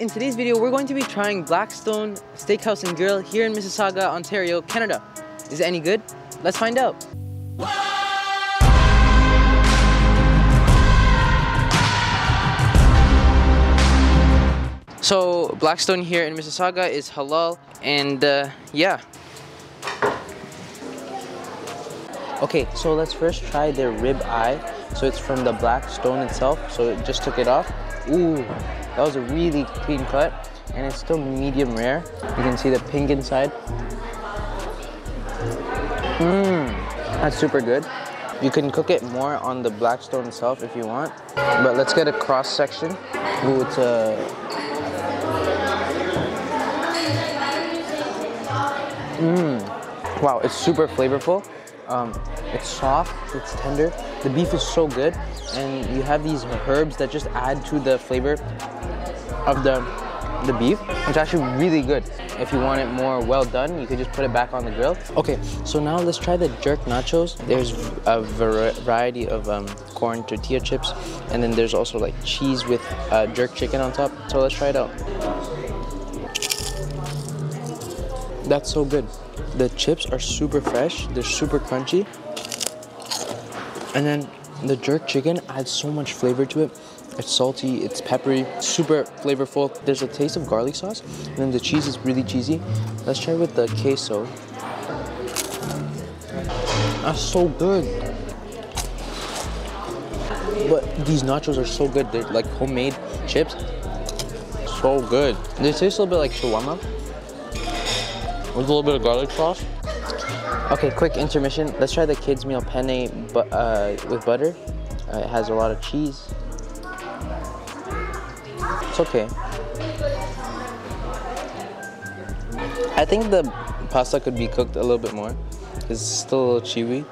in today's video, we're going to be trying Blackstone Steakhouse and Grill here in Mississauga, Ontario, Canada. Is it any good? Let's find out. So Blackstone here in Mississauga is halal and uh, yeah. Okay, so let's first try their rib eye. So it's from the Blackstone itself. So it just took it off. Ooh, that was a really clean cut and it's still medium rare. You can see the pink inside. Mmm, that's super good. You can cook it more on the Blackstone itself if you want. But let's get a cross section. Ooh, it's a Mmm. Wow, it's super flavorful. Um, it's soft, it's tender. The beef is so good, and you have these herbs that just add to the flavor of the the beef. It's actually really good. If you want it more well done, you could just put it back on the grill. Okay, so now let's try the jerk nachos. There's a variety of um, corn tortilla chips, and then there's also like cheese with uh, jerk chicken on top. So let's try it out. That's so good. The chips are super fresh, they're super crunchy. And then the jerk chicken adds so much flavor to it. It's salty, it's peppery, super flavorful. There's a taste of garlic sauce, and then the cheese is really cheesy. Let's try with the queso. That's so good. But these nachos are so good. They're like homemade chips. So good. They taste a little bit like shawarma with a little bit of garlic sauce. Okay, quick intermission. Let's try the kids meal penne bu uh, with butter. Uh, it has a lot of cheese. Okay. I think the pasta could be cooked a little bit more. It's still a little chewy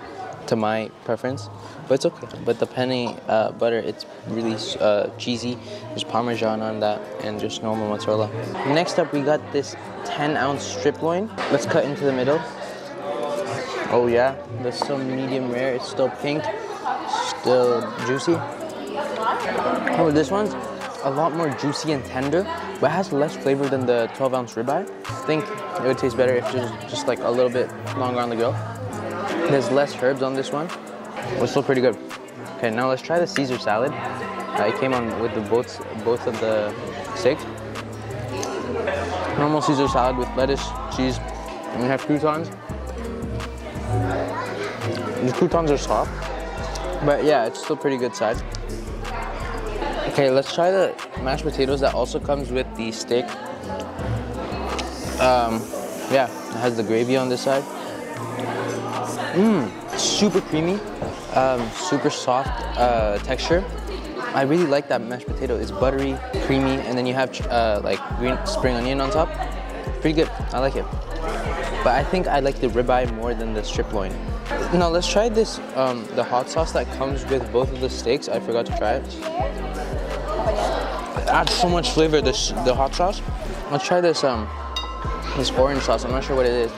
to my preference, but it's okay. But the penne uh, butter, it's really uh, cheesy. There's parmesan on that and just normal mozzarella. Next up, we got this 10 ounce strip loin. Let's cut into the middle. Oh yeah, there's still medium rare. It's still pink, still juicy. Oh, this one's a lot more juicy and tender, but has less flavor than the 12 ounce ribeye. I think it would taste better if it was just like a little bit longer on the grill. There's less herbs on this one, but still pretty good. Okay, now let's try the Caesar salad. Uh, it came on with the both, both of the steaks. Normal Caesar salad with lettuce, cheese, and we have croutons. The croutons are soft, but yeah, it's still pretty good side. Okay, let's try the mashed potatoes that also comes with the steak. Um, yeah, it has the gravy on this side. Mmm, super creamy, um, super soft uh, texture. I really like that mashed potato. It's buttery, creamy, and then you have uh, like green spring onion on top. Pretty good. I like it. But I think I like the ribeye more than the strip loin. Now let's try this, um, the hot sauce that comes with both of the steaks. I forgot to try it. It adds so much flavor, this the hot sauce. Let's try this um this orange sauce. I'm not sure what it is.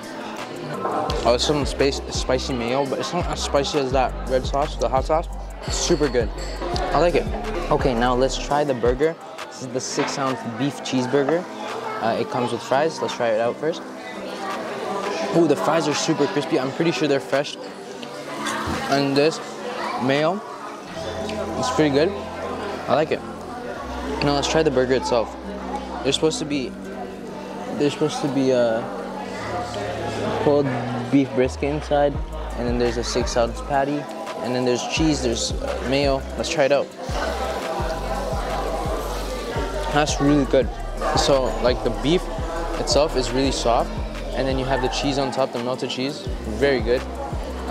Oh, it's some space, spicy mayo, but it's not as spicy as that red sauce, the hot sauce. Super good. I like it. Okay, now let's try the burger. This is the six ounce beef cheeseburger. Uh, it comes with fries. Let's try it out first. Ooh, the fries are super crispy. I'm pretty sure they're fresh. And this mayo, it's pretty good. I like it. Now let's try the burger itself. They're supposed to be, they're supposed to be a uh, pulled beef brisket inside, and then there's a six ounce patty, and then there's cheese, there's mayo. Let's try it out. That's really good. So like the beef itself is really soft, and then you have the cheese on top, the melted cheese, very good.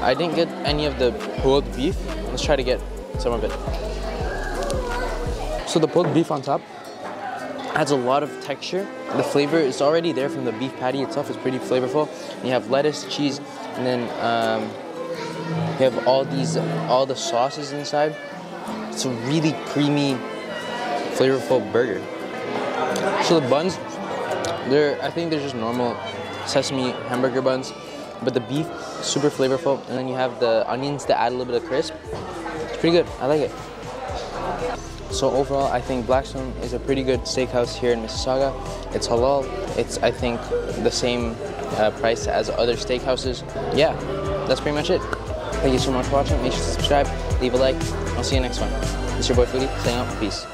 I didn't get any of the pulled beef. Let's try to get some of it. So the pulled beef on top adds a lot of texture. The flavor is already there from the beef patty itself. It's pretty flavorful. You have lettuce, cheese, and then um, you have all these, all the sauces inside. It's a really creamy, flavorful burger. So the buns, they're I think they're just normal sesame hamburger buns, but the beef super flavorful, and then you have the onions that add a little bit of crisp. It's pretty good. I like it. So overall, I think Blackstone is a pretty good steakhouse here in Mississauga. It's halal. It's I think the same uh, price as other steakhouses. Yeah, that's pretty much it. Thank you so much for watching. Make sure to subscribe, leave a like. I'll see you next one. It's your boy Foodie saying out. Peace.